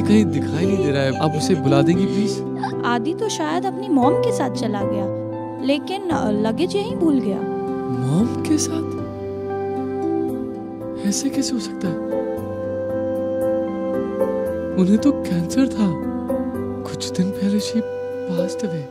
आदि कहीं दिखाई नहीं दे रहा है। आप उसे बुला देंगी प्लीज़ आदि तो शायद अपनी मॉम के साथ चला गया लेकिन लगेज यही भूल गया। मॉम के साथ? ऐसे कैसे हो सकता है? उन्हें तो कैंसर था। कुछ दिन पहले शी पास्ट अवे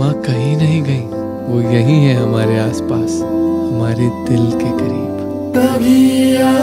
मम्मा कहीं नहीं गई। वो यही है हमारे आसपास, हमारे दिल के करीब। कभी यादों